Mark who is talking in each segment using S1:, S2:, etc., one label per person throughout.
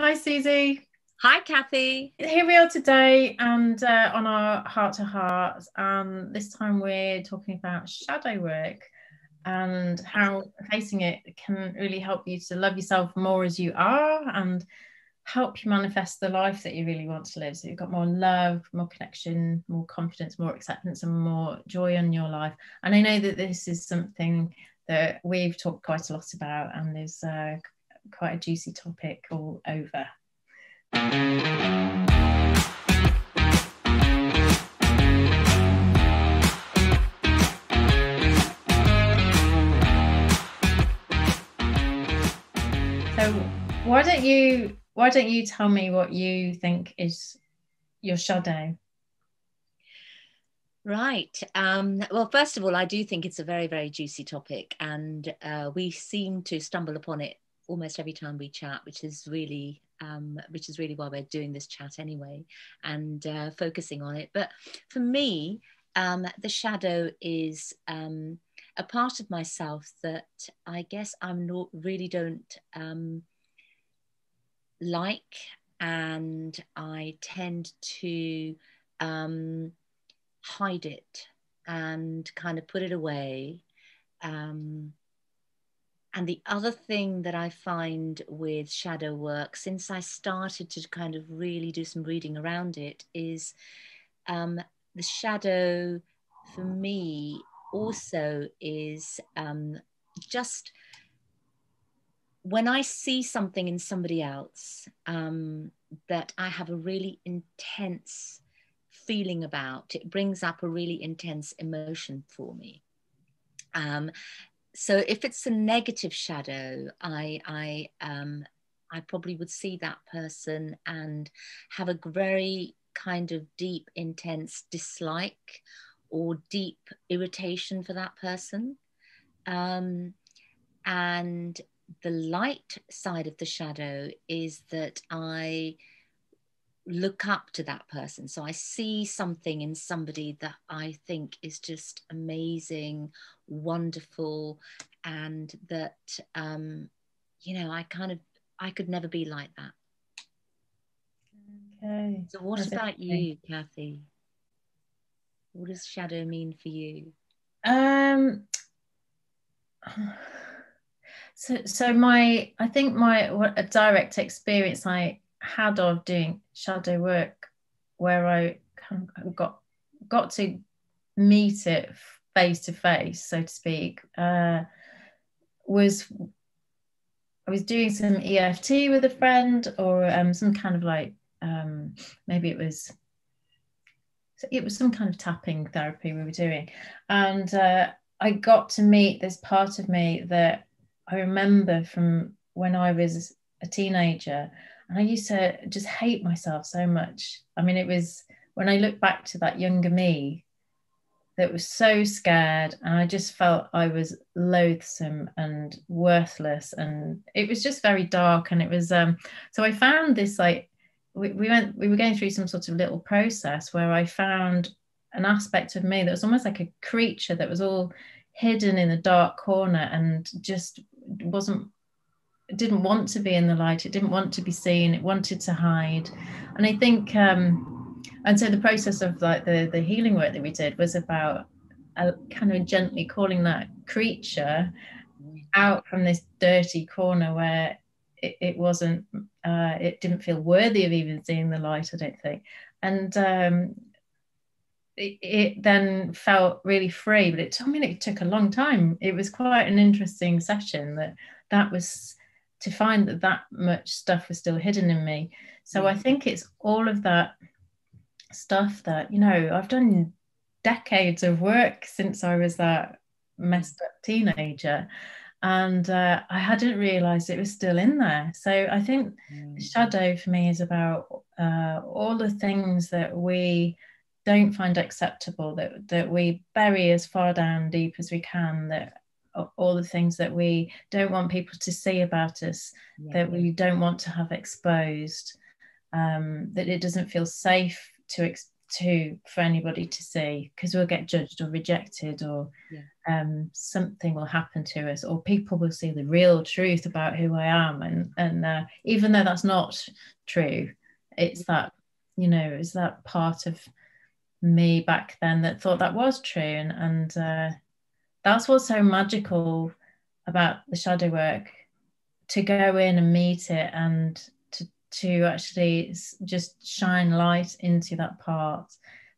S1: Hi, Suzy.
S2: Hi, Cathy.
S1: Here we are today and uh, on our heart to heart. Um, this time we're talking about shadow work and how facing it can really help you to love yourself more as you are and help you manifest the life that you really want to live. So you've got more love, more connection, more confidence, more acceptance, and more joy in your life. And I know that this is something that we've talked quite a lot about and is uh, quite a juicy topic all over. So why don't you why don't you tell me what you think is your shadow?
S2: Right. Um, well, first of all, I do think it's a very, very juicy topic, and uh, we seem to stumble upon it almost every time we chat, which is really um, which is really why we're doing this chat anyway and uh, focusing on it. But for me, um, the shadow is um, a part of myself that I guess I'm not really don't um, like, and I tend to um, hide it and kind of put it away. Um, and the other thing that I find with shadow work, since I started to kind of really do some reading around it, is um, the shadow for me also is um, just when I see something in somebody else um, that I have a really intense feeling about, it brings up a really intense emotion for me. Um, so if it's a negative shadow, I I um, I probably would see that person and have a very kind of deep, intense dislike or deep irritation for that person. Um, and the light side of the shadow is that I look up to that person. So I see something in somebody that I think is just amazing, wonderful, and that, um, you know, I kind of, I could never be like that.
S1: Okay.
S2: So, what That's about you, Cathy? What does shadow mean for you?
S1: Um. So, so my, I think my what a direct experience I had of doing shadow work where I got got to meet it face to face, so to speak, uh, was I was doing some EFT with a friend or um, some kind of like um, maybe it was it was some kind of tapping therapy we were doing, and uh, I got to meet this part of me that I remember from when I was a teenager and I used to just hate myself so much. I mean, it was when I look back to that younger me that was so scared and I just felt I was loathsome and worthless and it was just very dark and it was um so I found this like we, we went we were going through some sort of little process where I found an aspect of me that was almost like a creature that was all hidden in the dark corner and just wasn't didn't want to be in the light it didn't want to be seen it wanted to hide. And i think um and so the process of like the the healing work that we did was about a, kind of gently calling that creature out from this dirty corner where it, it wasn't uh, it didn't feel worthy of even seeing the light i don't think. And um it, then felt really free but it took I mean it took a long time. It was quite an interesting session that that was to find that that much stuff was still hidden in me. So I mm. think it's all of that stuff that, you know, I've done decades of work since I was that messed up teenager. And uh, I hadn't realized it was still in there. So I think mm. shadow for me is about uh, all the things that we don't find acceptable, that, that we bury as far down deep as we can, that all the things that we don't want people to see about us, yeah. that we don't want to have exposed, um, that it doesn't feel safe to ex- to for anybody to see because we'll get judged or rejected or yeah. um, something will happen to us or people will see the real truth about who I am and and uh, even though that's not true it's that you know is that part of me back then that thought that was true and and uh, that's what's so magical about the shadow work to go in and meet it and to to actually just shine light into that part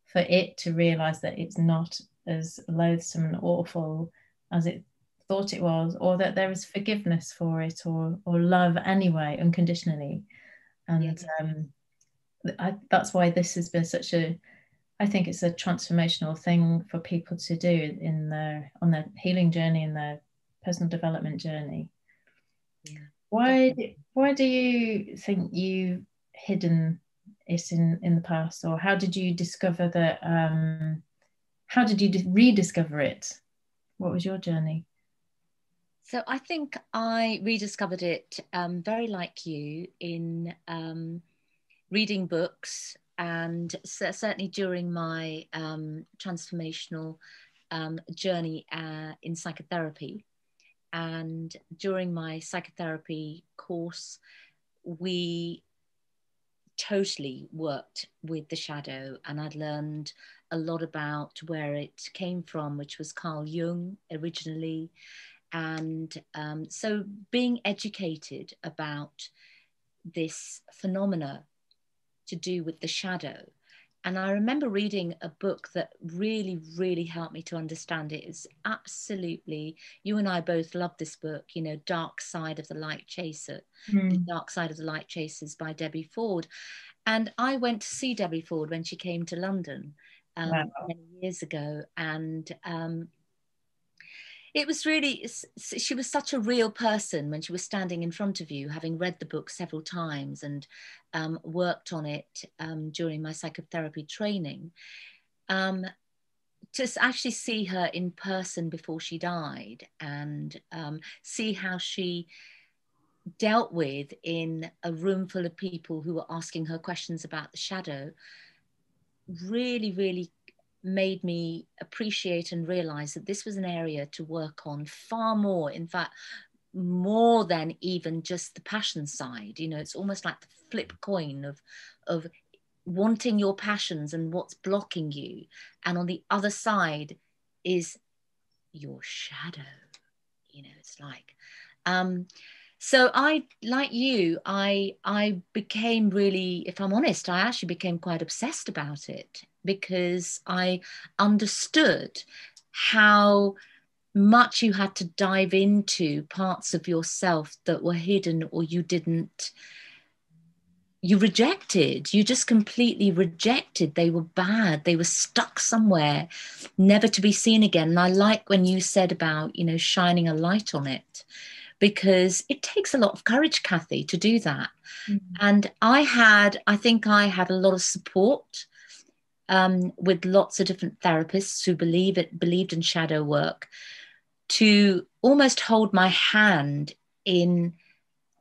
S1: for it to realize that it's not as loathsome and awful as it thought it was or that there is forgiveness for it or or love anyway unconditionally and yes. um, I, that's why this has been such a i think it's a transformational thing for people to do in their on their healing journey and their personal development journey yeah why why do you think you hidden it in in the past, or how did you discover that? Um, how did you rediscover it? What was your journey?
S2: So I think I rediscovered it um, very like you in um, reading books and certainly during my um, transformational um, journey uh, in psychotherapy. And during my psychotherapy course, we totally worked with the shadow, and I'd learned a lot about where it came from, which was Carl Jung originally. And um, so being educated about this phenomena to do with the shadow and I remember reading a book that really, really helped me to understand it. It's absolutely, you and I both love this book, you know, Dark Side of the Light Chaser, mm. The Dark Side of the Light Chasers by Debbie Ford. And I went to see Debbie Ford when she came to London um, wow. many years ago. And um, it was really she was such a real person when she was standing in front of you having read the book several times and um, worked on it um, during my psychotherapy training um, to actually see her in person before she died and um, see how she dealt with in a room full of people who were asking her questions about the shadow really really made me appreciate and realize that this was an area to work on far more. In fact, more than even just the passion side. You know, it's almost like the flip coin of of wanting your passions and what's blocking you. And on the other side is your shadow. You know, it's like um so i like you i i became really if i'm honest i actually became quite obsessed about it because i understood how much you had to dive into parts of yourself that were hidden or you didn't you rejected you just completely rejected they were bad they were stuck somewhere never to be seen again and i like when you said about you know shining a light on it because it takes a lot of courage, Cathy, to do that. Mm-hmm. And I had, I think I had a lot of support um, with lots of different therapists who believe it, believed in shadow work to almost hold my hand in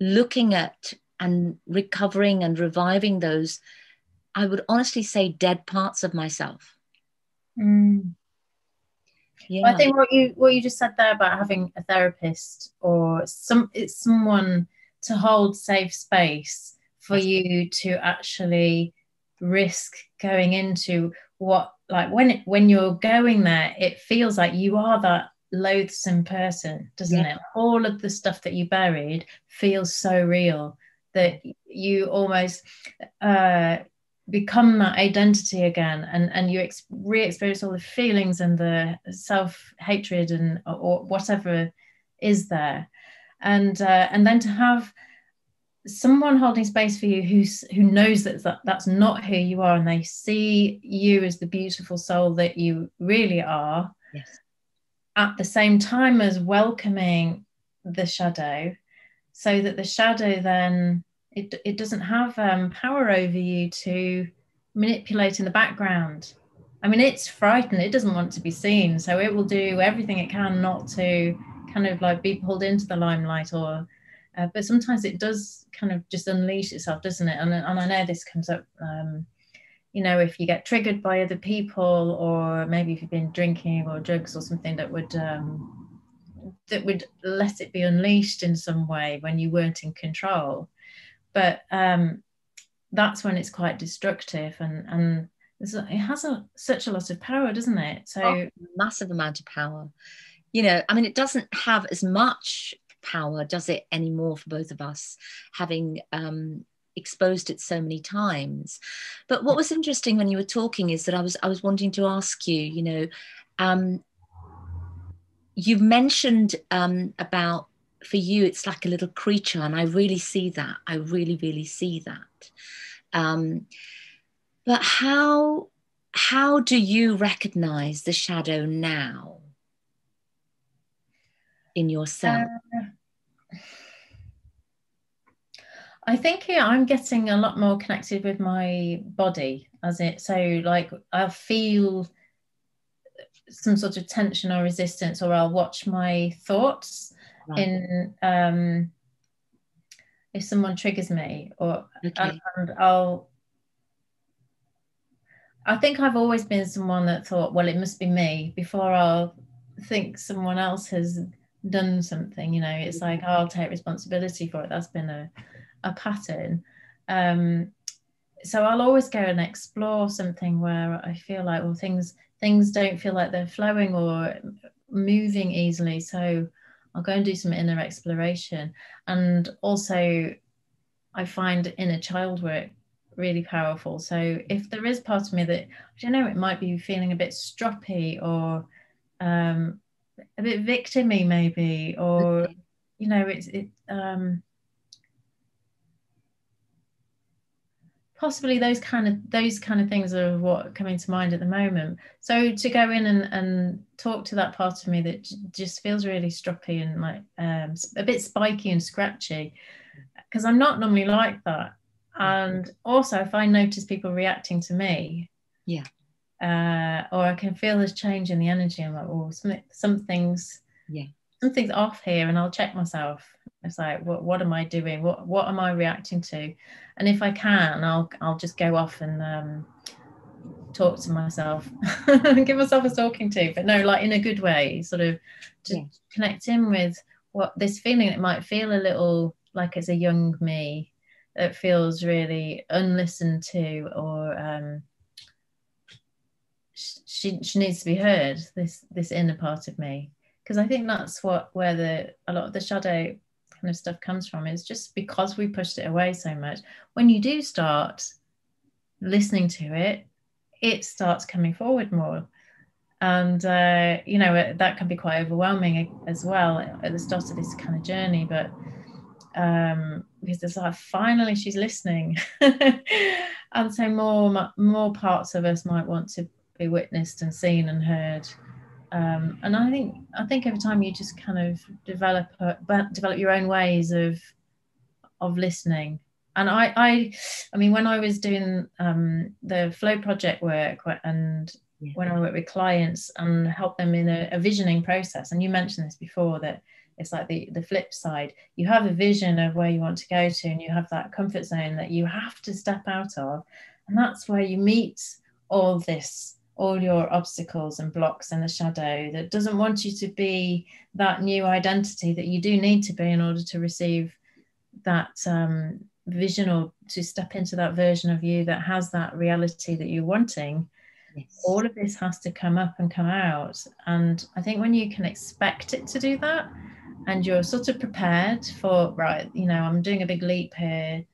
S2: looking at and recovering and reviving those, I would honestly say, dead parts of myself.
S1: Mm. Yeah. I think what you what you just said there about having a therapist or some it's someone to hold safe space for you to actually risk going into what like when it, when you're going there it feels like you are that loathsome person doesn't yeah. it all of the stuff that you buried feels so real that you almost uh become that identity again and and you ex- re-experience all the feelings and the self-hatred and or whatever is there and uh, and then to have someone holding space for you who's who knows that, that that's not who you are and they see you as the beautiful soul that you really are
S2: yes.
S1: at the same time as welcoming the shadow so that the shadow then it, it doesn't have um, power over you to manipulate in the background. I mean, it's frightened. It doesn't want to be seen. So it will do everything it can not to kind of like be pulled into the limelight or, uh, but sometimes it does kind of just unleash itself, doesn't it? And, and I know this comes up um, you know, if you get triggered by other people, or maybe if you've been drinking or drugs or something that would um, that would let it be unleashed in some way when you weren't in control. But um, that's when it's quite destructive and and it has a, such a lot of power, doesn't it? So oh,
S2: massive amount of power. You know, I mean, it doesn't have as much power, does it, anymore for both of us, having um, exposed it so many times. But what was interesting when you were talking is that I was I was wanting to ask you, you know, um, you've mentioned um, about for you it's like a little creature, and I really see that. I really, really see that. Um, but how how do you recognize the shadow now in yourself? Uh,
S1: I think yeah, I'm getting a lot more connected with my body as it so like I feel some sort of tension or resistance or I'll watch my thoughts right. in um if someone triggers me or okay. and, and I'll I think I've always been someone that thought, well, it must be me before I'll think someone else has done something. You know, it's like I'll take responsibility for it. That's been a, a pattern. Um, so I'll always go and explore something where I feel like, well, things things don't feel like they're flowing or moving easily. So I'll go and do some inner exploration. And also, I find inner child work really powerful. So if there is part of me that, I don't know, it might be feeling a bit stroppy or um, a bit victimy maybe, or, you know, it's, it, um, possibly those kind of those kind of things are what coming to mind at the moment. So to go in and, and talk to that part of me that j- just feels really stroppy and like um, a bit spiky and scratchy because i'm not normally like that. And also if i notice people reacting to me.
S2: Yeah
S1: uh, or i can feel this change in the energy. I'm like oh some, something's
S2: yeah.
S1: something's off here and i'll check myself. It's like what, what am i doing? What what am i reacting to? And if i can i'll i'll just go off and um, talk to myself give myself a talking to but no like in a good way sort of to yeah. connect in with what this feeling it might feel a little like it's a young me that feels really unlistened to or um, she she needs to be heard this this inner part of me. Because i think that's what where the a lot of the shadow kind of stuff comes from is just because we pushed it away so much when you do start listening to it it starts coming forward more. And uh, you know that can be quite overwhelming as well at the start of this kind of journey but um, because it's like finally she's listening. And so more more parts of us might want to be witnessed and seen and heard. Um, and I think I think every time you just kind of develop a, develop your own ways of of listening. And I I I mean when I was doing um, the flow project work and yeah. when I work with clients and help them in a, a visioning process and you mentioned this before that it's like the the flip side. You have a vision of where you want to go to and you have that comfort zone that you have to step out of. And that's where you meet all this all your obstacles and blocks in the shadow that doesn't want you to be that new identity that you do need to be in order to receive that um, vision or to step into that version of you that has that reality that you're wanting. Yes. all of this has to come up and come out. And i think when you can expect it to do that and you're sort of prepared for right you know i'm doing a big leap here.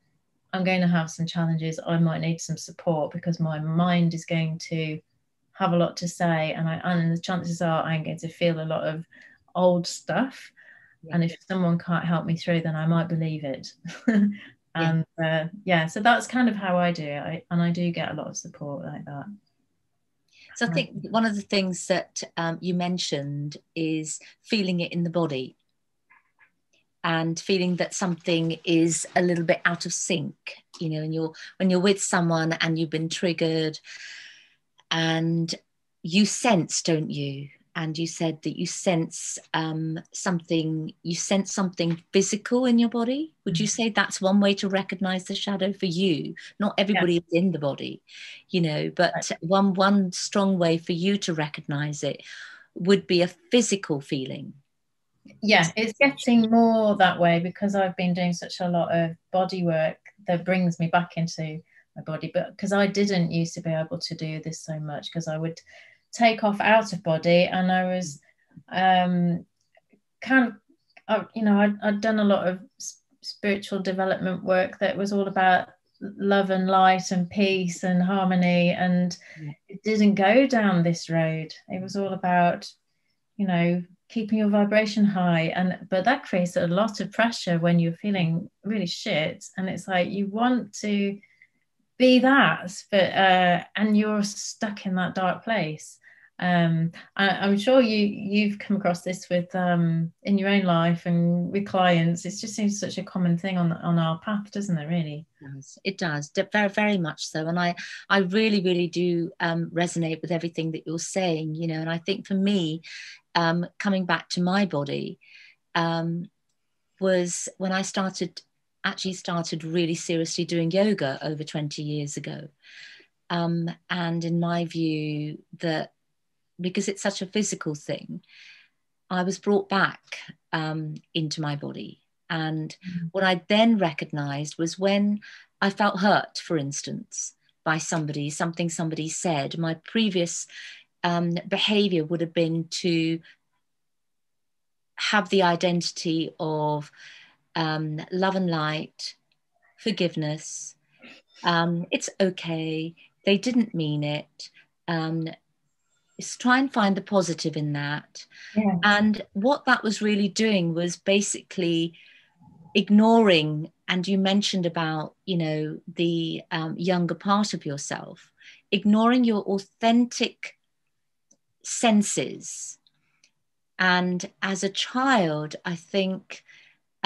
S1: I'm going to have some challenges. I might need some support because my mind is going to have a lot to say and I and the chances are I'm going to feel a lot of old stuff. Yeah. And if someone can't help me through, then I might believe it. and yeah. Uh, yeah, so that's kind of how I do it. I, and I do get a lot of support like that.
S2: So I think one of the things that um, you mentioned is feeling it in the body and feeling that something is a little bit out of sync. You know, when you're when you're with someone and you've been triggered and you sense, don't you? and you said that you sense um, something you sense something physical in your body would you mm. say that's one way to recognize the shadow for you not everybody yeah. is in the body you know but right. one one strong way for you to recognize it would be a physical feeling
S1: yeah it's getting more that way because i've been doing such a lot of body work that brings me back into my body but because i didn't used to be able to do this so much because i would take off out of body and i was um kind of you know I'd, I'd done a lot of spiritual development work that was all about love and light and peace and harmony and it didn't go down this road. It was all about you know keeping your vibration high and but that creates a lot of pressure when you're feeling really shit and it's like you want to be that but uh and you're stuck in that dark place. Um I, am sure you you've come across this with um in your own life and with clients. It just seems such a common thing on on our path doesn't it really?
S2: It does, it does. Very very much so. And i i really really do um resonate with everything that you're saying you know and i think for me um coming back to my body um was when i started actually started really seriously doing yoga over 20 years ago um, and in my view that because it's such a physical thing, I was brought back um, into my body. And mm-hmm. what I then recognized was when I felt hurt, for instance, by somebody, something somebody said, my previous um, behavior would have been to have the identity of um, love and light, forgiveness. Um, it's okay. They didn't mean it. Um, is try and find the positive in that. Yeah. And what that was really doing was basically ignoring, and you mentioned about, you know, the um, younger part of yourself, ignoring your authentic senses. And as a child, I think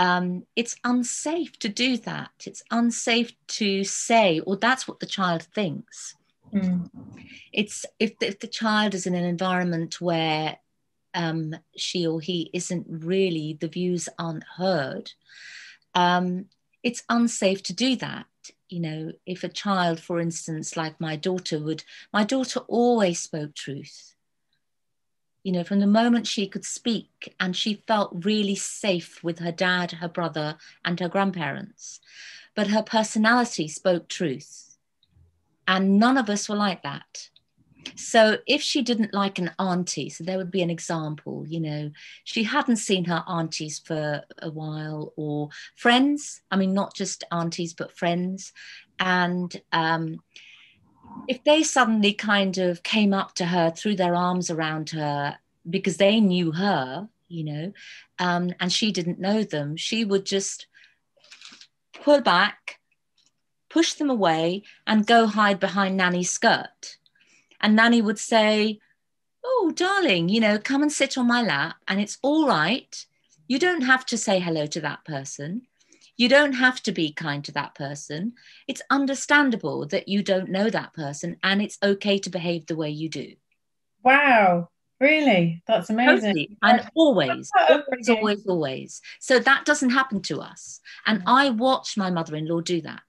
S2: um, it's unsafe to do that. It's unsafe to say, or that's what the child thinks. Mm. It's if the, if the child is in an environment where um, she or he isn't really, the views aren't heard, um, it's unsafe to do that. You know, if a child, for instance, like my daughter would, my daughter always spoke truth. You know, from the moment she could speak, and she felt really safe with her dad, her brother, and her grandparents. But her personality spoke truth and none of us were like that. So if she didn't like an auntie, so there would be an example, you know, she hadn't seen her aunties for a while or friends, I mean, not just aunties, but friends. And um, if they suddenly kind of came up to her, threw their arms around her because they knew her, you know, um, and she didn't know them, she would just pull back push them away and go hide behind Nanny's skirt. And Nanny would say, Oh, darling, you know, come and sit on my lap and it's all right. You don't have to say hello to that person. You don't have to be kind to that person. It's understandable that you don't know that person and it's okay to behave the way you do.
S1: Wow. Really? That's amazing. Totally.
S2: And always, always, always, always. So that doesn't happen to us. And mm. I watched my mother in law do that.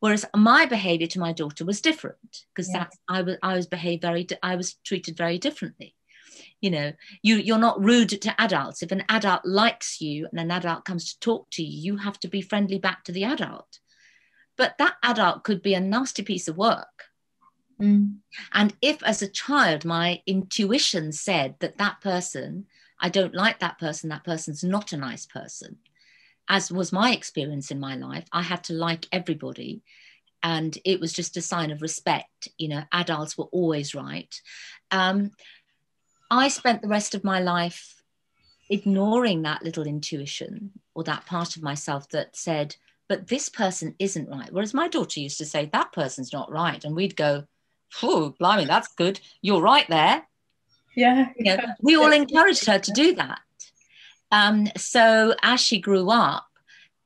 S2: Whereas my behavior to my daughter was different because yeah. that I was I was behaved very I was treated very differently. You know, you you're not rude to adults. If an adult likes you and an adult comes to talk to you, you have to be friendly back to the adult. But that adult could be a nasty piece of work. Mm. And if, as a child, my intuition said that that person, I don't like that person, that person's not a nice person, as was my experience in my life, I had to like everybody. And it was just a sign of respect. You know, adults were always right. Um, I spent the rest of my life ignoring that little intuition or that part of myself that said, but this person isn't right. Whereas my daughter used to say, that person's not right. And we'd go, oh, blimey, that's good. You're right there.
S1: Yeah.
S2: You know, we all encouraged her to do that. Um, so as she grew up,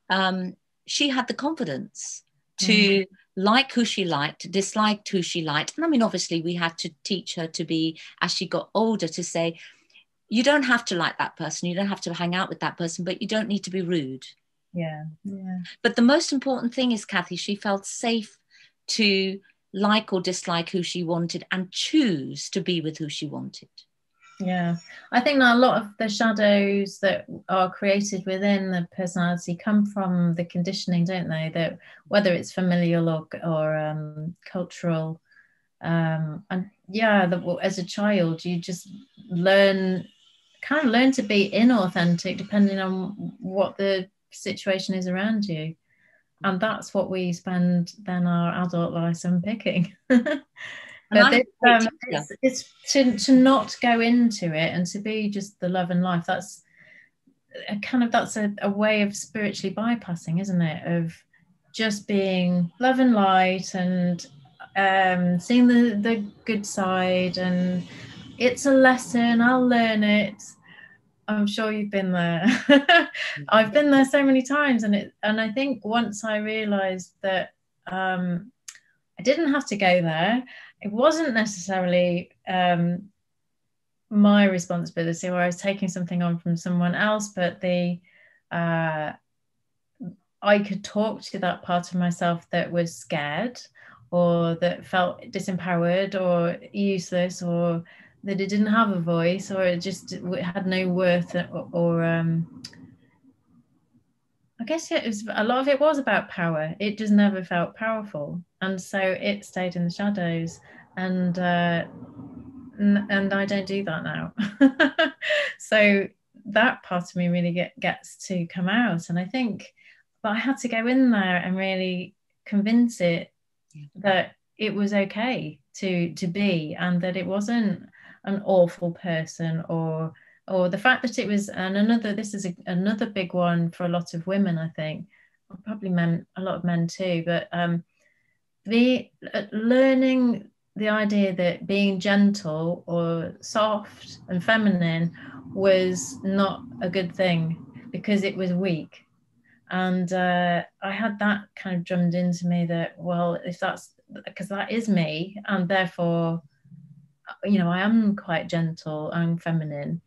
S2: um, she had the confidence to mm. Like who she liked, disliked who she liked. And I mean, obviously, we had to teach her to be, as she got older, to say, you don't have to like that person, you don't have to hang out with that person, but you don't need to be rude.
S1: Yeah. Yeah.
S2: But the most important thing is, Cathy, she felt safe to like or dislike who she wanted and choose to be with who she wanted.
S1: Yeah, I think that a lot of the shadows that are created within the personality come from the conditioning, don't they? That whether it's familial or or um, cultural, um, and yeah, the, as a child, you just learn, kind of learn to be inauthentic depending on what the situation is around you, and that's what we spend then our adult lives unpicking. um, it's, it's to, to not go into it and to be just the love and life that's a kind of that's a, a way of spiritually bypassing isn't it? Of just being love and light and um, seeing the the good side and it's a lesson i'll learn it. I'm sure you've been there. I've been there so many times and it and i think once i realized that um, i didn't have to go there it wasn't necessarily um, my responsibility or I was taking something on from someone else, but the uh, I could talk to that part of myself that was scared or that felt disempowered or useless or that it didn't have a voice or it just had no worth or, or um, I guess it was a lot of it was about power. It just never felt powerful, and so it stayed in the shadows. And uh, and I don't do that now. so that part of me really get, gets to come out, and I think, but I had to go in there and really convince it yeah. that it was okay to to be, and that it wasn't an awful person or or the fact that it was and another this is a, another big one for a lot of women i think. Probably men a lot of men too but um the uh, learning the idea that being gentle or soft and feminine was not a good thing because it was weak. And uh, i had that kind of drummed into me that well if that's because that is me and therefore you know i am quite gentle i'm feminine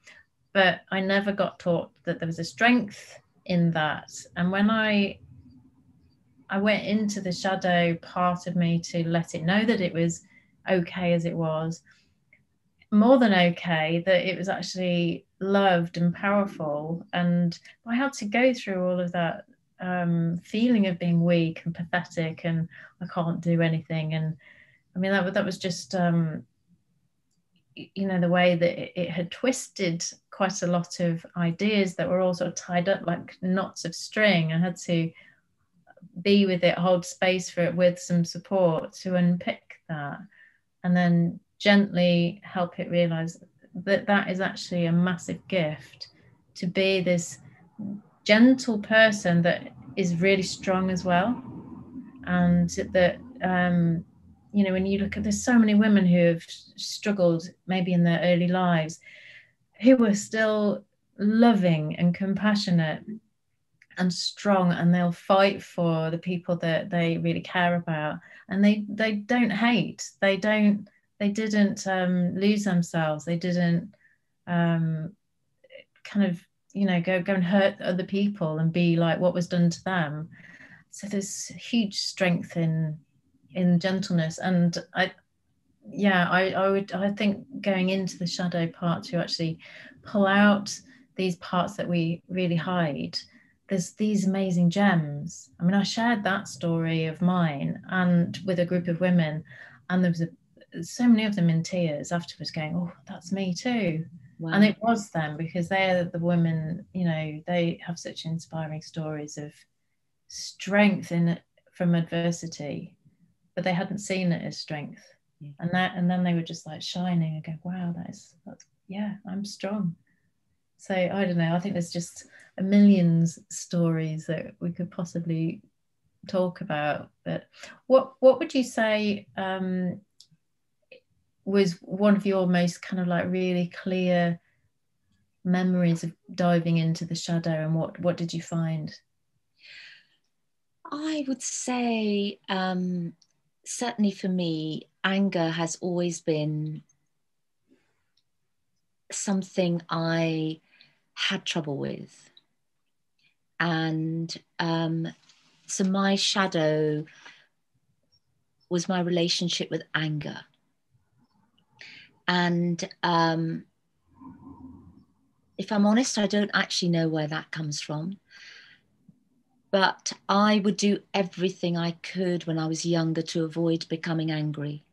S1: but I never got taught that there was a strength in that. And when I I went into the shadow part of me to let it know that it was okay as it was, more than okay, that it was actually loved and powerful. And I had to go through all of that um, feeling of being weak and pathetic and I can't do anything. And I mean, that, that was just um, you know the way that it, had twisted quite a lot of ideas that were all sort of tied up like knots of string. I had to be with it hold space for it with some support to unpick that and then gently help it realize that that is actually a massive gift to be this gentle person that is really strong as well. And that um, you know when you look at there's so many women who have struggled maybe in their early lives who are still loving and compassionate and strong and they'll fight for the people that they really care about. And they they don't hate. They don't they didn't um, lose themselves. They didn't um, kind of you know go go and hurt other people and be like what was done to them. So there's huge strength in in gentleness. And i yeah i i would i think going into the shadow part to actually pull out these parts that we really hide there's these amazing gems. I mean i shared that story of mine and with a group of women and there was a, so many of them in tears afterwards going oh that's me too. Wow. and it was them because they're the women you know they have such inspiring stories of strength in from adversity but they hadn't seen it as strength. Yeah. And that and then they were just like shining and go, wow, that is that's yeah, I'm strong. So I don't know. I think there's just a millions stories that we could possibly talk about. But what what would you say um, was one of your most kind of like really clear memories of diving into the shadow, and what what did you find?
S2: I would say, um, certainly for me, anger has always been something I had trouble with. And um, so my shadow was my relationship with anger. And um, if I'm honest, I don't actually know where that comes from. But I would do everything I could when I was younger to avoid becoming angry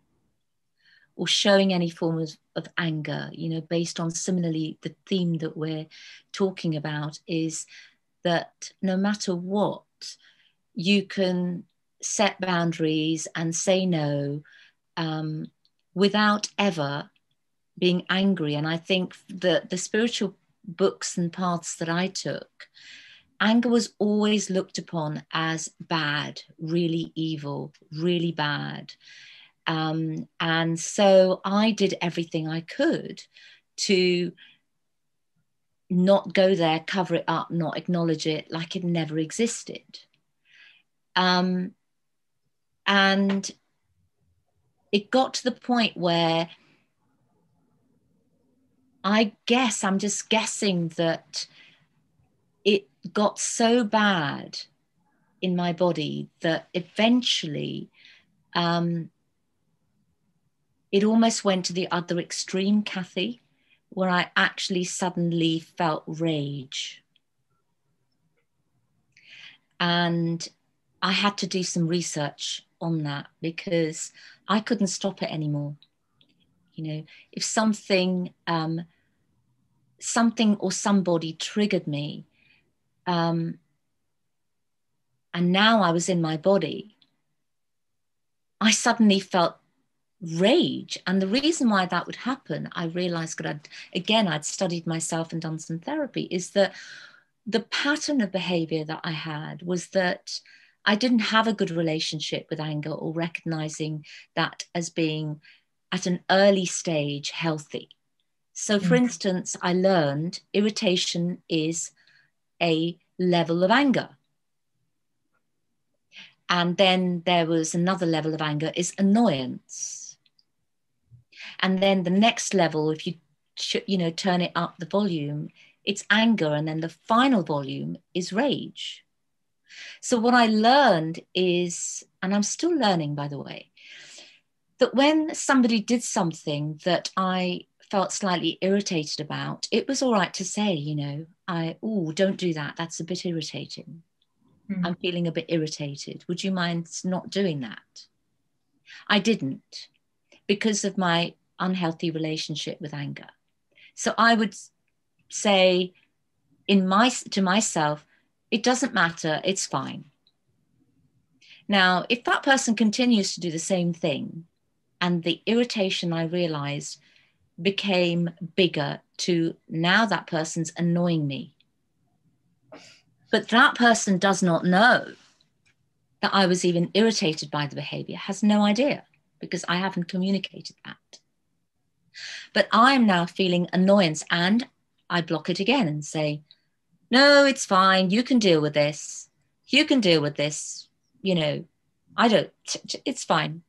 S2: or showing any form of, of anger, you know, based on similarly the theme that we're talking about is that no matter what, you can set boundaries and say no um, without ever being angry. And I think that the spiritual books and paths that I took, anger was always looked upon as bad, really evil, really bad. Um, and so I did everything I could to not go there, cover it up, not acknowledge it like it never existed. Um, and it got to the point where I guess I'm just guessing that got so bad in my body that eventually um, it almost went to the other extreme, Cathy, where I actually suddenly felt rage. And I had to do some research on that because I couldn't stop it anymore. You know, if something, um, something or somebody triggered me, um, and now I was in my body, I suddenly felt rage. And the reason why that would happen, I realized, because I'd, again, I'd studied myself and done some therapy, is that the pattern of behavior that I had was that I didn't have a good relationship with anger or recognizing that as being at an early stage healthy. So, for mm. instance, I learned irritation is a level of anger. And then there was another level of anger is annoyance. And then the next level, if you you know turn it up the volume, it's anger, and then the final volume is rage. So, what I learned is, and I'm still learning, by the way, that when somebody did something that I felt slightly irritated about, it was all right to say, you know, I, oh, don't do that. That's a bit irritating. Mm-hmm. I'm feeling a bit irritated. Would you mind not doing that? I didn't because of my unhealthy relationship with anger. So I would say in my to myself, it doesn't matter, it's fine. Now, if that person continues to do the same thing and the irritation I realized became bigger to now that person's annoying me. But that person does not know that I was even irritated by the behavior, has no idea because I haven't communicated that. But I'm now feeling annoyance and I block it again and say, no, it's fine. You can deal with this. You can deal with this. You know, I don't, it's fine.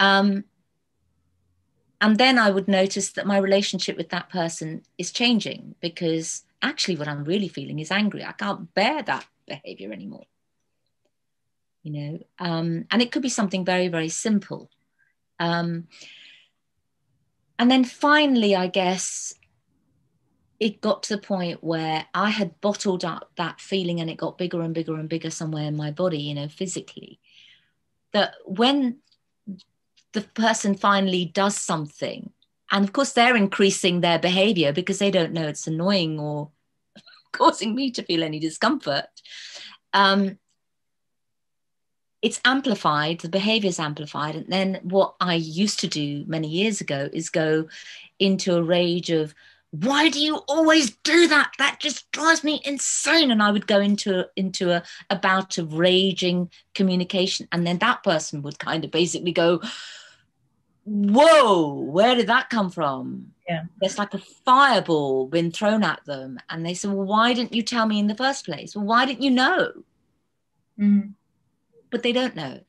S2: Um, and then I would notice that my relationship with that person is changing because actually what I'm really feeling is angry. I can't bear that behavior anymore. You know, um, and it could be something very, very simple. Um, and then finally, I guess it got to the point where I had bottled up that feeling and it got bigger and bigger and bigger somewhere in my body, you know, physically. That when the person finally does something. And of course they're increasing their behavior because they don't know it's annoying or causing me to feel any discomfort. Um, it's amplified the behavior is amplified. And then what i used to do many years ago is go into a rage of why do you always do that? That just drives me insane. And i would go into into a, a bout of raging communication. And then that person would kind of basically go whoa, where did that come from?
S1: Yeah.
S2: It's like a fireball been thrown at them. And they said, well, why didn't you tell me in the first place? Well, why didn't you know?
S1: Mm.
S2: But they don't know.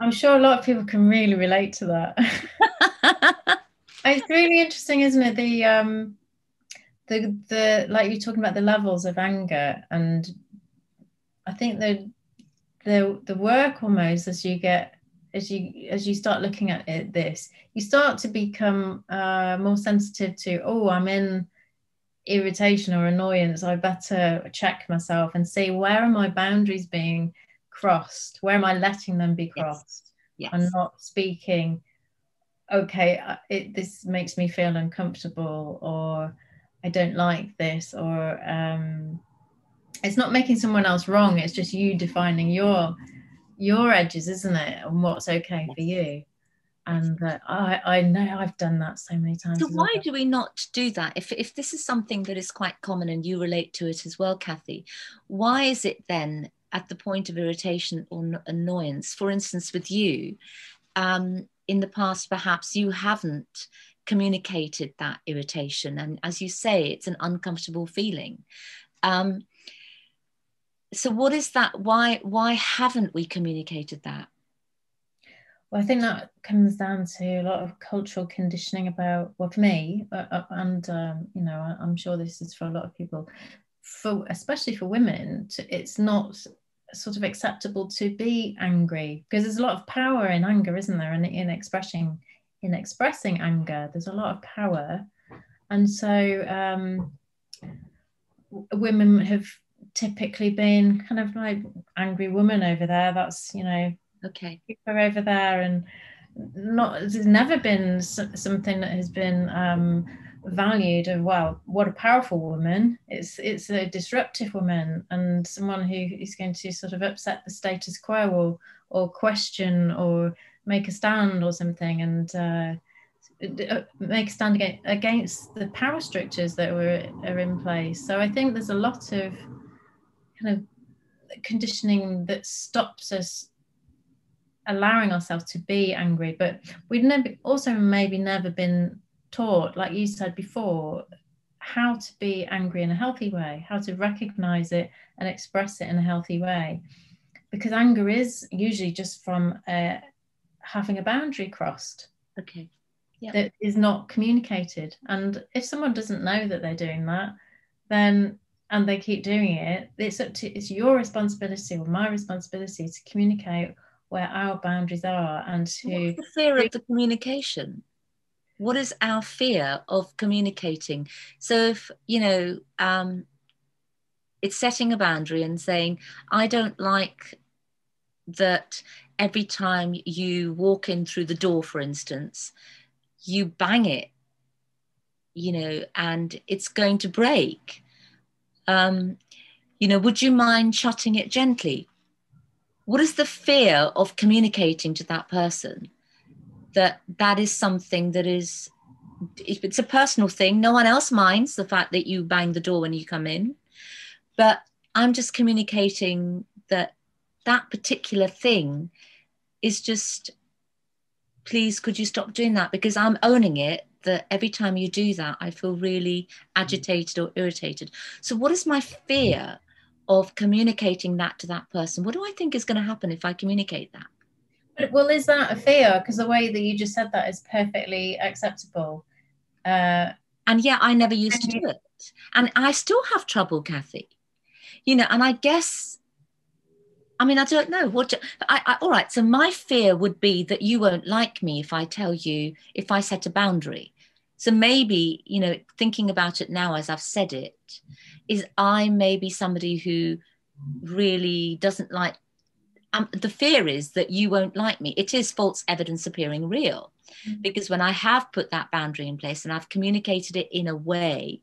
S1: I'm sure a lot of people can really relate to that. it's really interesting, isn't it? The um the the like you're talking about the levels of anger and I think the the the work almost as you get as you as you start looking at it this you start to become uh, more sensitive to oh i'm in irritation or annoyance i better check myself and see where are my boundaries being crossed where am i letting them be crossed
S2: yes. Yes.
S1: i'm not speaking okay it, this makes me feel uncomfortable or i don't like this or um, it's not making someone else wrong it's just you defining your your edges isn't it and what's okay for you and uh, I, I know I've done that so many times.
S2: So why well. do we not do that? If if this is something that is quite common and you relate to it as well, Cathy, why is it then at the point of irritation or annoyance? For instance, with you, um, in the past, perhaps you haven't communicated that irritation, and as you say, it's an uncomfortable feeling. Um, so what is that why why haven't we communicated that?
S1: Well i think that comes down to a lot of cultural conditioning about well for me uh, uh and um, you know i'm sure this is for a lot of people for especially for women it's not sort of acceptable to be angry because there's a lot of power in anger isn't there? And in expressing in expressing anger there's a lot of power. And so um, women have typically been kind of like angry woman over there. That's you know,
S2: okay,
S1: her over there, and not there's never been something that has been um, valued of wow, what a powerful woman. It's it's a disruptive woman and someone who is going to sort of upset the status quo or or question or make a stand or something and. Uh, uh make a stand against the power structures that were are in place. So I think there's a lot of kind of conditioning that stops us allowing ourselves to be angry. But we've never also maybe never been taught like you said before how to be angry in a healthy way how to recognize it and express it in a healthy way. Because anger is usually just from uh, having a boundary crossed.
S2: Okay.
S1: Yep. that is not communicated. And if someone doesn't know that they're doing that then and they keep doing it, it's up to it's your responsibility or my responsibility to communicate where our boundaries are and to
S2: What's the fear of the communication. What is our fear of communicating? So if you know, um, it's setting a boundary and saying, I don't like that every time you walk in through the door, for instance, you bang it, you know, and it's going to break um, you know, would you mind shutting it gently? What is the fear of communicating to that person that that is something that is, it's a personal thing, no one else minds the fact that you bang the door when you come in. But I'm just communicating that that particular thing is just, please, could you stop doing that? Because I'm owning it that every time you do that, I feel really agitated or irritated. So, what is my fear of communicating that to that person? What do I think is going to happen if I communicate that?
S1: Well, is that a fear? Because the way that you just said that is perfectly acceptable. Uh,
S2: and yeah, I never used to do it. And I still have trouble, Cathy. You know, and I guess I mean, I don't know what. I, I, all right. So my fear would be that you won't like me if I tell you if I set a boundary. So maybe, you know, thinking about it now as I've said it, is I maybe somebody who really doesn't like. Um, the fear is that you won't like me. It is false evidence appearing real, mm-hmm. because when I have put that boundary in place and I've communicated it in a way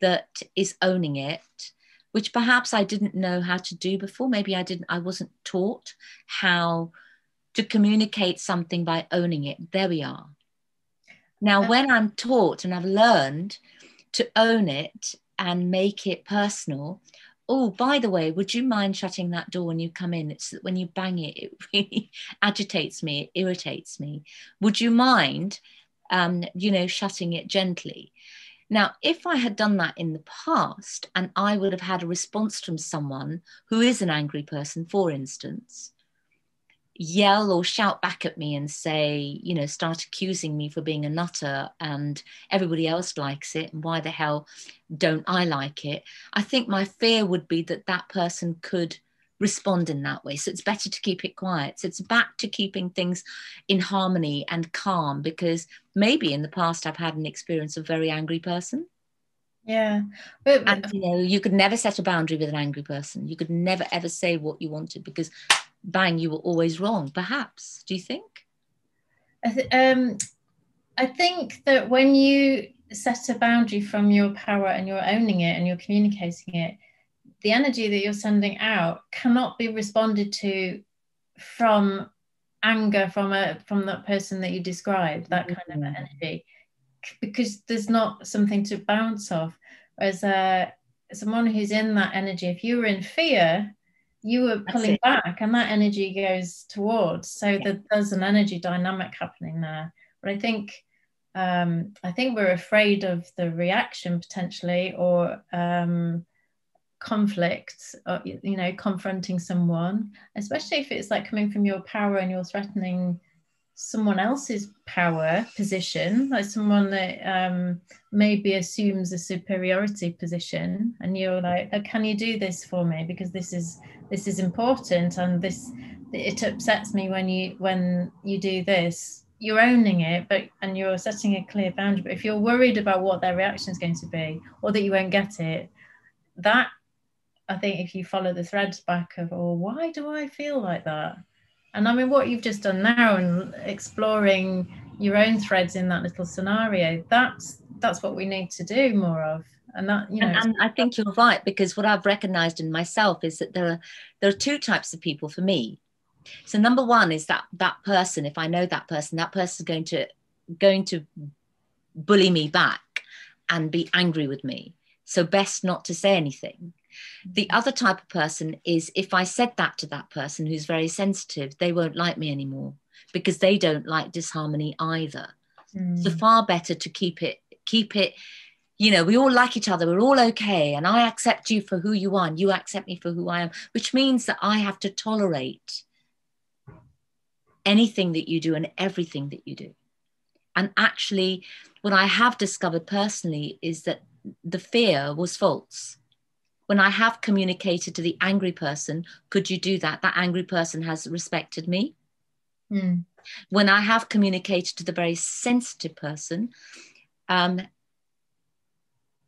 S2: that is owning it, which perhaps I didn't know how to do before. Maybe I didn't. I wasn't taught how to communicate something by owning it. There we are. Now, when I'm taught and I've learned to own it and make it personal, oh, by the way, would you mind shutting that door when you come in? It's when you bang it, it really agitates me, it irritates me. Would you mind, um, you know, shutting it gently? Now, if I had done that in the past and I would have had a response from someone who is an angry person, for instance, yell or shout back at me and say, you know, start accusing me for being a nutter and everybody else likes it, and why the hell don't I like it? I think my fear would be that that person could respond in that way. So it's better to keep it quiet. So it's back to keeping things in harmony and calm because maybe in the past I've had an experience of very angry person.
S1: Yeah.
S2: But, and you know, you could never set a boundary with an angry person. You could never ever say what you wanted because bang, you were always wrong. Perhaps. Do you think?
S1: I, th- um, I think that when you set a boundary from your power and you're owning it and you're communicating it, the energy that you're sending out cannot be responded to from anger from a from that person that you described that kind of mm-hmm. energy because there's not something to bounce off whereas uh, someone who's in that energy if you were in fear you were pulling back and that energy goes towards so yeah. that there's an energy dynamic happening there but i think um, i think we're afraid of the reaction potentially or um, conflict uh, you know confronting someone especially if it's like coming from your power and you're threatening someone else's power position like someone that um, maybe assumes a superiority position and you're like oh, can you do this for me because this is this is important and this it upsets me when you when you do this you're owning it but and you're setting a clear boundary but if you're worried about what their reaction is going to be or that you won't get it that I think if you follow the threads back of, oh, why do I feel like that? And I mean, what you've just done now and exploring your own threads in that little scenario, that's that's what we need to do more of. And that, you know,
S2: and, and I think you're right because what I've recognized in myself is that there are there are two types of people for me. So number one is that that person, if I know that person, that person is going to going to bully me back and be angry with me. So best not to say anything. The other type of person is if I said that to that person who's very sensitive, they won't like me anymore because they don't like disharmony either. Mm. So far better to keep it, keep it, you know, we all like each other, we're all okay, and I accept you for who you are, and you accept me for who I am, which means that I have to tolerate anything that you do and everything that you do. And actually, what I have discovered personally is that the fear was false when I have communicated to the angry person, could you do that? That angry person has respected me. Mm. When I have communicated to the very sensitive person, um,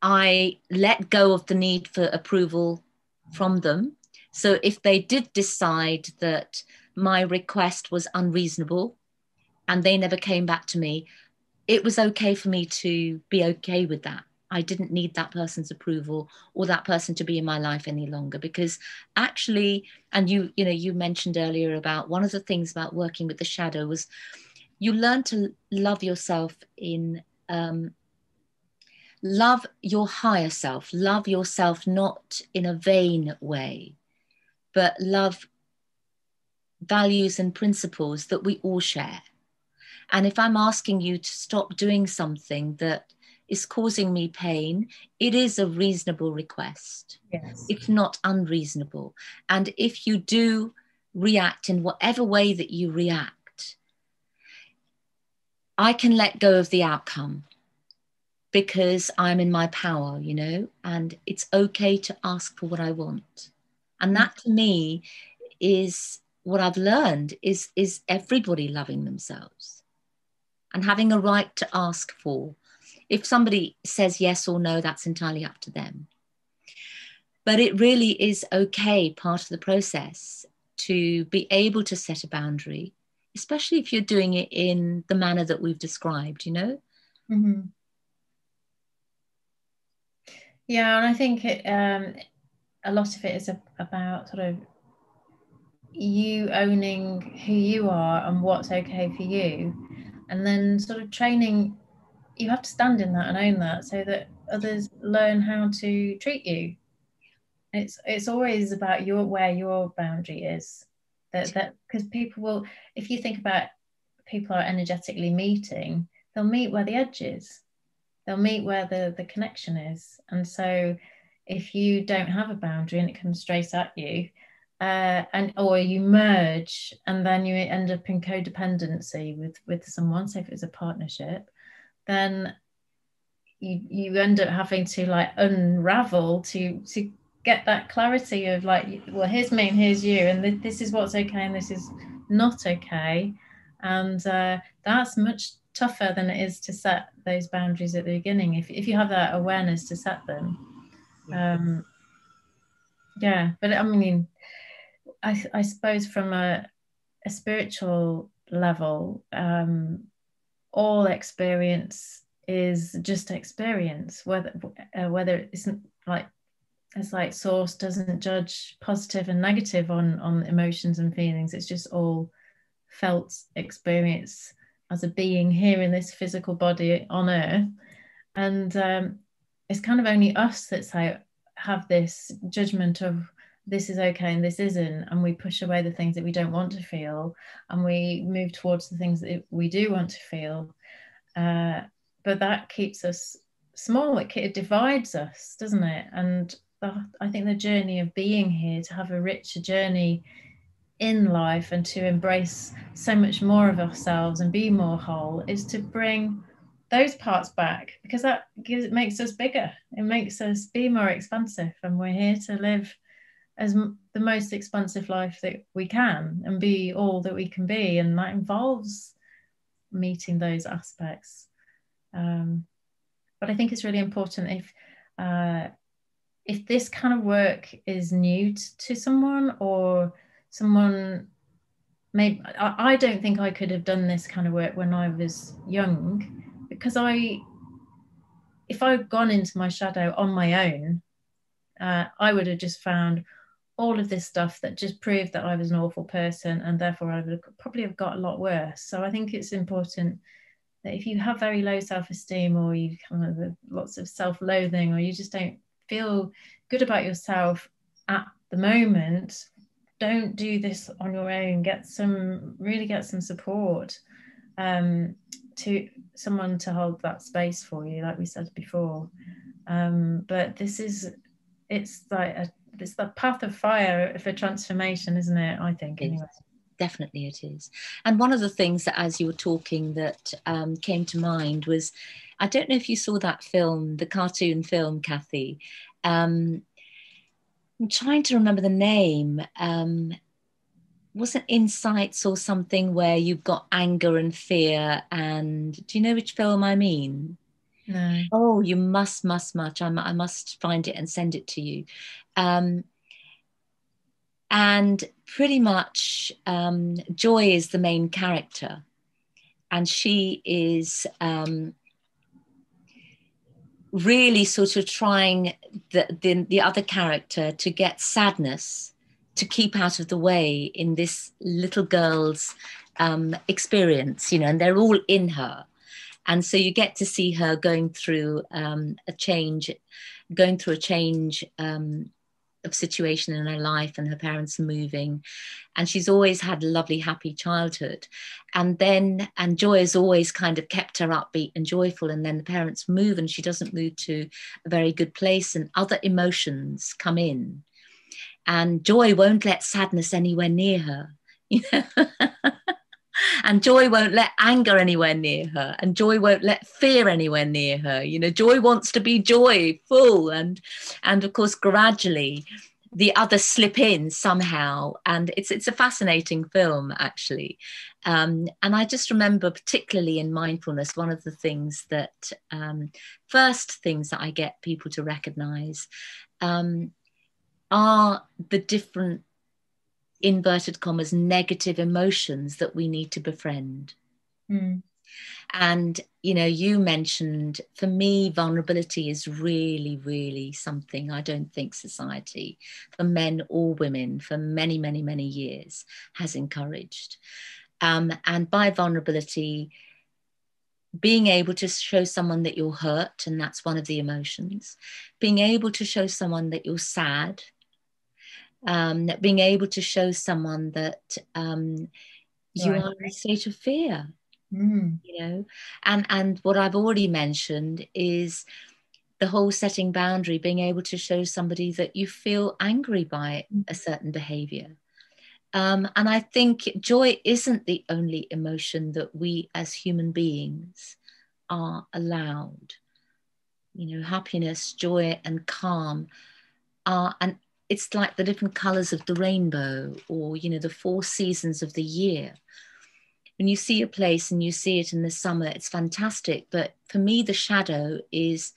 S2: I let go of the need for approval from them. So if they did decide that my request was unreasonable and they never came back to me, it was okay for me to be okay with that. I didn't need that person's approval or that person to be in my life any longer because actually and you you know you mentioned earlier about one of the things about working with the shadow was you learn to love yourself in um, love your higher self love yourself not in a vain way but love values and principles that we all share. And if i'm asking you to stop doing something that is causing me pain, it is a reasonable request.
S1: Yes.
S2: It's not unreasonable. And if you do react in whatever way that you react, I can let go of the outcome because I'm in my power, you know, and it's okay to ask for what I want. And that to me is what I've learned is, is everybody loving themselves and having a right to ask for if somebody says yes or no, that's entirely up to them. But it really is okay, part of the process, to be able to set a boundary, especially if you're doing it in the manner that we've described, you know?
S1: Mm-hmm. Yeah, and I think it, um, a lot of it is a, about sort of you owning who you are and what's okay for you, and then sort of training you have to stand in that and own that so that others learn how to treat you. It's it's always about your where your boundary is. That that because people will if you think about people are energetically meeting they'll meet where the edge is. They'll meet where the the connection is. And so if you don't have a boundary and it comes straight at you uh, and or you merge and then you end up in codependency with with someone say if it's a partnership then you you end up having to like unravel to to get that clarity of like well here's me and here's you and th- this is what's okay and this is not okay. And uh, that's much tougher than it is to set those boundaries at the beginning if, if you have that awareness to set them. Um, yeah but i mean I, I suppose from a, a spiritual level um, all experience is just experience whether uh, whether it's like it's like source doesn't judge positive and negative on on emotions and feelings. It's just all felt experience as a being here in this physical body on earth. And um, it's kind of only us that say have this judgment of this is okay and this isn't and we push away the things that we don't want to feel and we move towards the things that we do want to feel uh, but that keeps us small. It, it divides us doesn't it? And the, i think the journey of being here to have a richer journey in life and to embrace so much more of ourselves and be more whole is to bring those parts back because that gives, makes us bigger. It makes us be more expansive and we're here to live as m- the most expansive life that we can and be all that we can be. And that involves meeting those aspects. Um, but I think it's really important if uh, if this kind of work is new t- to someone or someone maybe I, I don't think I could have done this kind of work when I was young because I if I'd gone into my shadow on my own, uh, I would have just found all of this stuff that just proved that I was an awful person and therefore I would probably have got a lot worse. So I think it's important that if you have very low self-esteem or you kind of lots of self-loathing or you just don't feel good about yourself at the moment don't do this on your own get some really get some support um, to someone to hold that space for you like we said before um, but this is it's like a, it's the path of fire for transformation isn't it? I think anyway.
S2: Definitely it is. And one of the things that as you were talking that um, came to mind was i don't know if you saw that film the cartoon film cathy. Um, i'm trying to remember the name. Um, wasn't insights or something where you've got anger and fear and do you know which film i mean
S1: no.
S2: Oh, you must, must, must. I, I must find it and send it to you. Um, and pretty much um, Joy is the main character, and she is um, really sort of trying the, the, the other character to get sadness to keep out of the way in this little girl's um, experience, you know, and they're all in her. And so you get to see her going through um, a change, going through a change um, of situation in her life and her parents moving. And she's always had a lovely happy childhood. And then and joy has always kind of kept her upbeat and joyful. And then the parents move and she doesn't move to a very good place and other emotions come in. And joy won't let sadness anywhere near her. You know and joy won't let anger anywhere near her and joy won't let fear anywhere near her. You know joy wants to be joyful and and of course gradually the others slip in somehow. And it's it's a fascinating film actually. Um, and i just remember particularly in mindfulness one of the things that um, first things that i get people to recognize um, are the different inverted commas negative emotions that we need to befriend
S1: mm.
S2: and you know you mentioned for me vulnerability is really really something i don't think society for men or women for many many many years has encouraged um, and by vulnerability being able to show someone that you're hurt and that's one of the emotions being able to show someone that you're sad um, being able to show someone that um, you right. are in a state of fear
S1: Mm.
S2: You know, and and what I've already mentioned is the whole setting boundary, being able to show somebody that you feel angry by a certain behavior. Um, and I think joy isn't the only emotion that we as human beings are allowed. You know, happiness, joy, and calm are, and it's like the different colors of the rainbow or, you know, the four seasons of the year. When you see a place and you see it in the summer, it's fantastic. But for me, the shadow is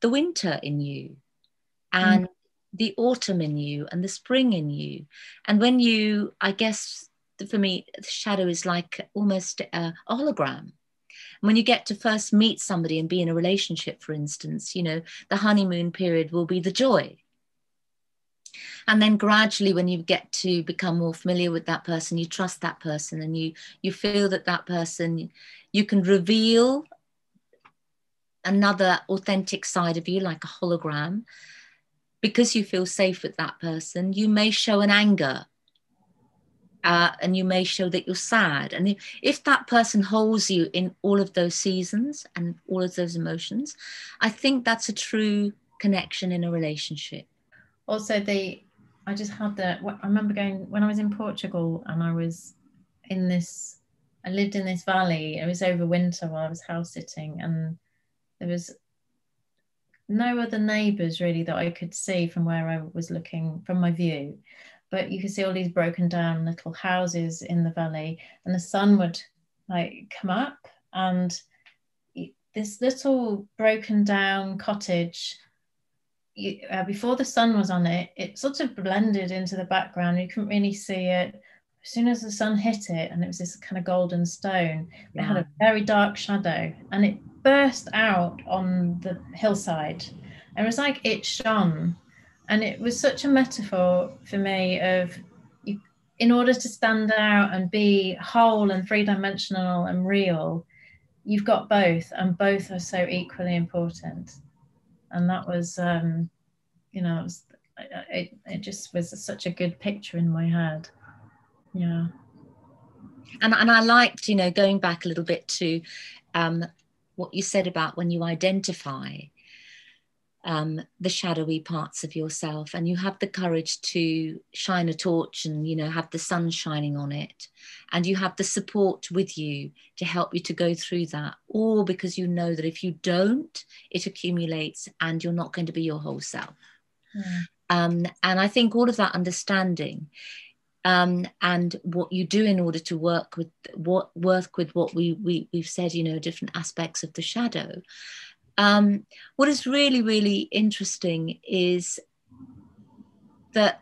S2: the winter in you. And mm. the autumn in you and the spring in you. And when you, I guess for me, the shadow is like almost a, hologram. When you get to first meet somebody and be in a relationship, for instance, you know, the honeymoon period will be the joy. And then gradually, when you get to become more familiar with that person, you trust that person and you you feel that that person, you can reveal another authentic side of you, like a hologram, because you feel safe with that person, you may show an anger uh, and you may show that you're sad. And if, if that person holds you in all of those seasons and all of those emotions, I think that's a true connection in a relationship.
S1: Also, the I just had the. I remember going when I was in Portugal and I was in this. I lived in this valley. It was over winter while I was house sitting, and there was no other neighbours really that I could see from where I was looking from my view. But you could see all these broken down little houses in the valley, and the sun would like come up, and this little broken down cottage. Uh, before the sun was on it, it sort of blended into the background. You couldn't really see it. As soon as the sun hit it, and it was this kind of golden stone, yeah. it had a very dark shadow, and it burst out on the hillside. And it was like it shone. And it was such a metaphor for me of you, in order to stand out and be whole and three dimensional and real, you've got both, and both are so equally important. And that was, um, you know, it, was, it, it just was such a good picture in my head. Yeah.
S2: And, and I liked, you know, going back a little bit to um, what you said about when you identify um, the shadowy parts of yourself and you have the courage to shine a torch and you know have the sun shining on it and you have the support with you to help you to go through that or because you know that if you don't it accumulates and you're not going to be your whole self
S1: yeah.
S2: um, and i think all of that understanding um, and what you do in order to work with what work with what we, we we've said you know different aspects of the shadow um, what is really really interesting is that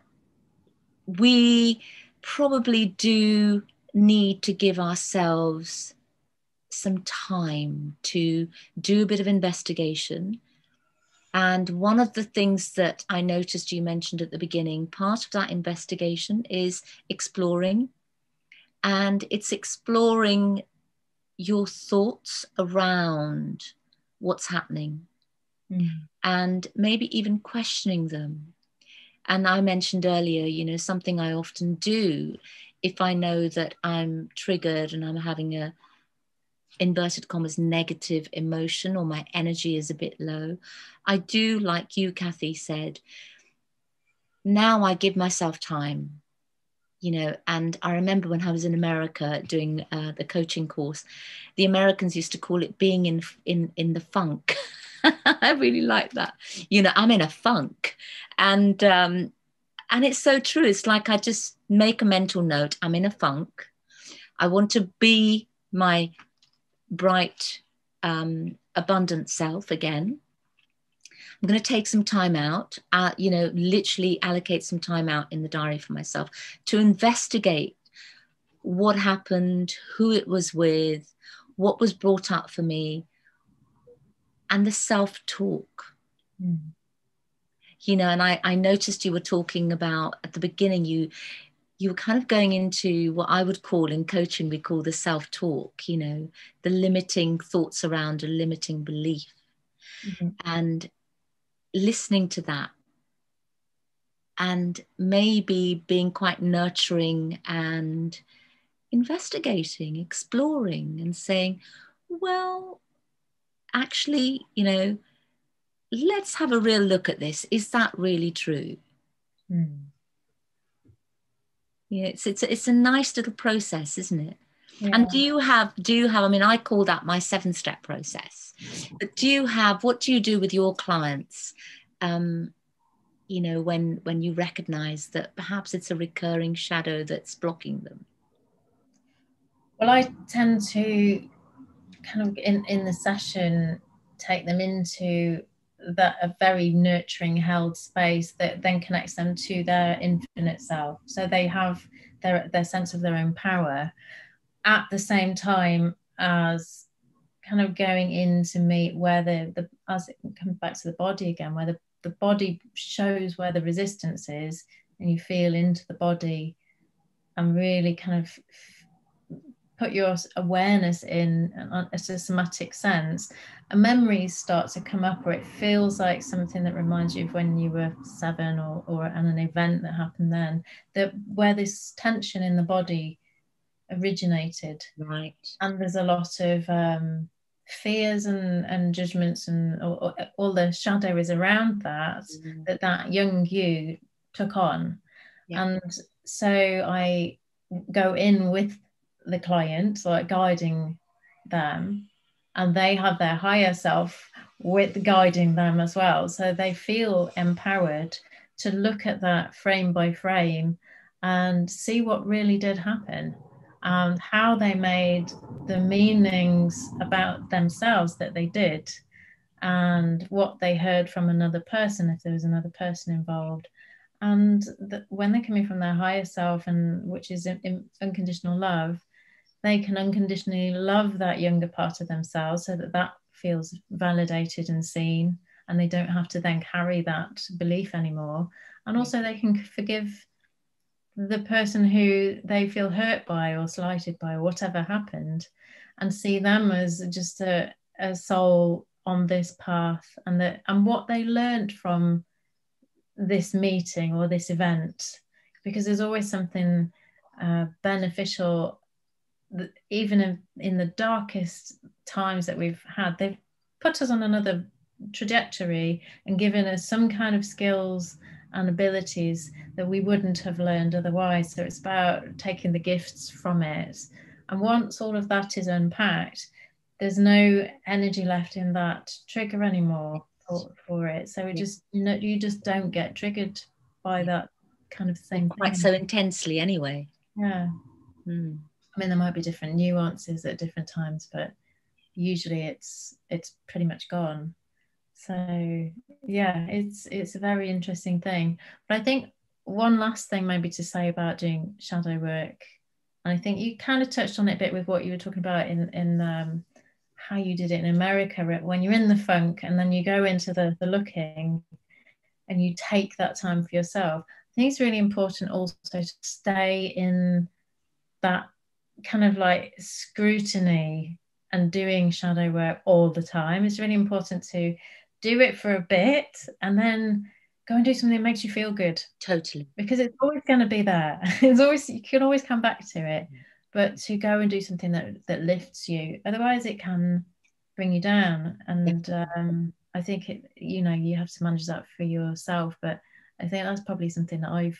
S2: we probably do need to give ourselves some time to do a bit of investigation and one of the things that I noticed you mentioned at the beginning, part of that investigation is exploring. And it's exploring your thoughts around what's happening
S1: mm.
S2: and maybe even questioning them. And I mentioned earlier, you know, something I often do if I know that I'm triggered and I'm having a inverted commas negative emotion or my energy is a bit low i do like you cathy said now i give myself time you know and i remember when i was in america doing uh, the coaching course the americans used to call it being in in in the funk. I really like that. You know i'm in a funk. And um and it's so true. It's like i just make a mental note. I'm in a funk. I want to be my bright, um, abundant self again. I'm going to take some time out, uh, you know, literally allocate some time out in the diary for myself to investigate what happened, who it was with, what was brought up for me, and the self talk.
S1: Mm.
S2: You know, and I, I noticed you were talking about at the beginning, you you were kind of going into what I would call in coaching, we call the self talk, you know, the limiting thoughts around a limiting belief.
S1: Mm-hmm.
S2: And listening to that and maybe being quite nurturing and investigating, exploring, and saying, well, actually, you know, let's have a real look at this. Is that really true? Mm. Yeah, it's it's it's a nice little process, isn't it? Yeah. And do you have do you have I mean I call that my seven step process. But do you have what do you do with your clients um you know when when you recognize that perhaps it's a recurring shadow that's blocking them?
S1: Well, I tend to kind of in in the session take them into that a very nurturing held space that then connects them to their infinite self so they have their their sense of their own power at the same time as kind of going into meet where the, the as it comes back to the body again where the, the body shows where the resistance is and you feel into the body and really kind of put your awareness in a somatic sense, a memories start to come up, or it feels like something that reminds you of when you were seven, or or an event that happened then. That where this tension in the body originated,
S2: right?
S1: And there's a lot of um, fears and and judgments and all, all the shadows around that mm-hmm. that that young you took on, yeah. and so I go in with the client, like guiding them, and they have their higher self with guiding them as well. So they feel empowered to look at that frame by frame and see what really did happen and how they made the meanings about themselves that they did and what they heard from another person if there was another person involved. And the, when they're coming from their higher self and which is in, in unconditional love they can unconditionally love that younger part of themselves so that that feels validated and seen and they don't have to then carry that belief anymore. And also they can forgive the person who they feel hurt by or slighted by or whatever happened and see them as just a, a soul on this path and that and what they learned from this meeting or this event. Because there's always something uh, beneficial even in, in the darkest times that we've had, they've put us on another trajectory and given us some kind of skills and abilities that we wouldn't have learned otherwise. So it's about taking the gifts from it. And once all of that is unpacked, there's no energy left in that trigger anymore for, for it. So it just you know you just don't get triggered by that kind of thing.
S2: Quite so intensely anyway.
S1: Yeah. Mm. I mean, there might be different nuances at different times, but usually it's it's pretty much gone. So yeah, it's it's a very interesting thing. But I think one last thing maybe to say about doing shadow work, and I think you kind of touched on it a bit with what you were talking about in in um, how you did it in America when you're in the funk and then you go into the the looking and you take that time for yourself. I think it's really important also to stay in that kind of like scrutiny and doing shadow work all the time. It's really important to do it for a bit and then go and do something that makes you feel good.
S2: Totally.
S1: Because it's always going to be there. It's always you can always come back to it. But to go and do something that that lifts you, otherwise it can bring you down. And um, I think it, you know, you have to manage that for yourself. But I think that's probably something that I've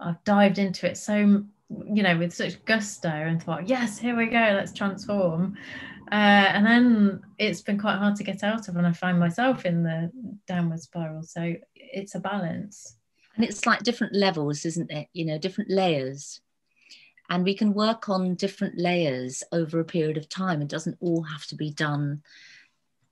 S1: I've dived into it so you know, with such gusto and thought, yes, here we go, let's transform. Uh, and then it's been quite hard to get out of, and I find myself in the downward spiral. So it's a balance.
S2: And it's like different levels, isn't it? You know, different layers. And we can work on different layers over a period of time. It doesn't all have to be done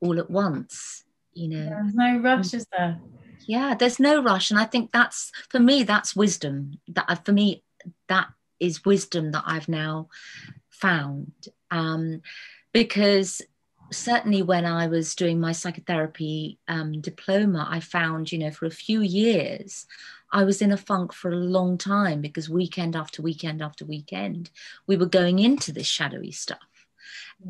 S2: all at once, you know.
S1: There's no rush, is there?
S2: Yeah, there's no rush. And I think that's, for me, that's wisdom. That For me, that is wisdom that I've now found. Um, because certainly when I was doing my psychotherapy um, diploma, I found, you know, for a few years, I was in a funk for a long time because weekend after weekend after weekend, we were going into this shadowy stuff.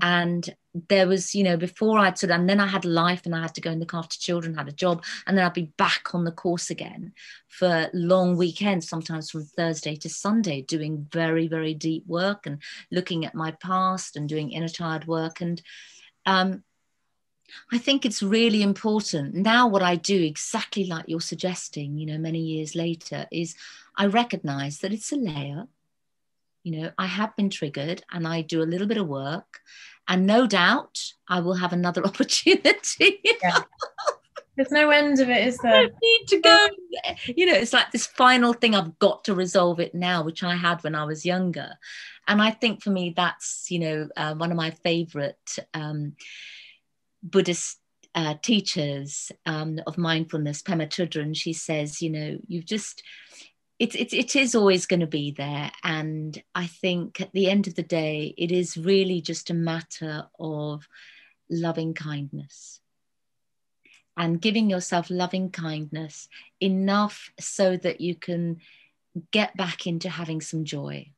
S2: and there was you know before i'd sort of and then i had life and i had to go and look after children had a job and then i'd be back on the course again for long weekends sometimes from thursday to sunday doing very very deep work and looking at my past and doing inner child work and um, I think it's really important. Now, what I do, exactly like you're suggesting, you know, many years later, is I recognize that it's a layer you know, I have been triggered and I do a little bit of work, and no doubt I will have another opportunity. Yeah.
S1: There's no end of it, is there? I
S2: need to go. You know, it's like this final thing I've got to resolve it now, which I had when I was younger. And I think for me, that's, you know, uh, one of my favorite um, Buddhist uh, teachers um, of mindfulness, Pema Chodron, she says, you know, you've just, it, it, it is always going to be there. And I think at the end of the day, it is really just a matter of loving kindness. And giving yourself loving kindness enough so that you can get back into having some joy.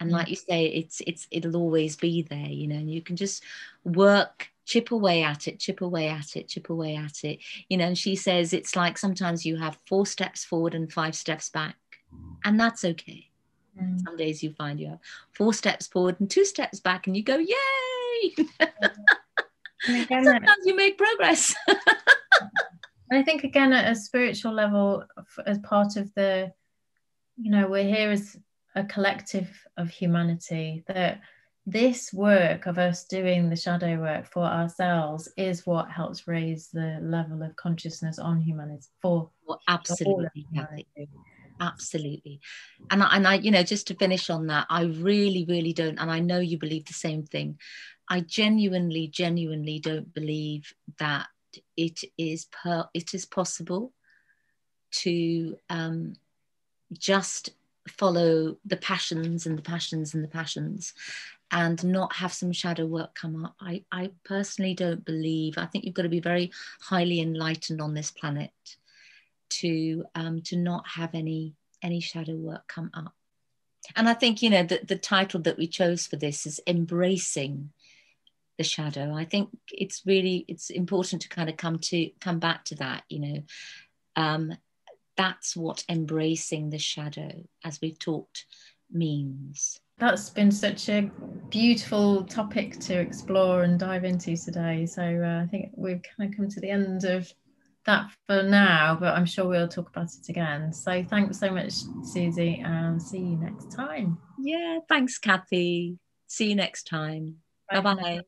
S2: And like you mm. say it's it's it'll always be there you know and you can just work chip away at it chip away at it chip away at it. You know and she says it's like sometimes you have four steps forward and five steps back and that's okay. Mm. Some days you find you have four steps forward and two steps back, and you go, Yay! Sometimes you make progress.
S1: I think, again, at a spiritual level, as part of the, you know, we're here as a collective of humanity, that this work of us doing the shadow work for ourselves is what helps raise the level of consciousness on humanity for
S2: well, absolutely humanity absolutely. And I, and I you know just to finish on that i really really don't and i know you believe the same thing. I genuinely genuinely don't believe that it is per it is possible to um, just follow the passions and the passions and the passions and not have some shadow work come up. I, I personally don't believe, I think you've got to be very highly enlightened on this planet to um, to not have any any shadow work come up. And I think you know the, the title that we chose for this is embracing the shadow. I think it's really it's important to kind of come to come back to that. You know, um, that's what embracing the shadow, as we've talked, means.
S1: That's been such a beautiful topic to explore and dive into today. So uh, I think we've kind of come to the end of that for now, but I'm sure we'll talk about it again. So thanks so much, Suzy, and see you next time.
S2: Yeah, thanks, Cathy. See you next time. Bye bye.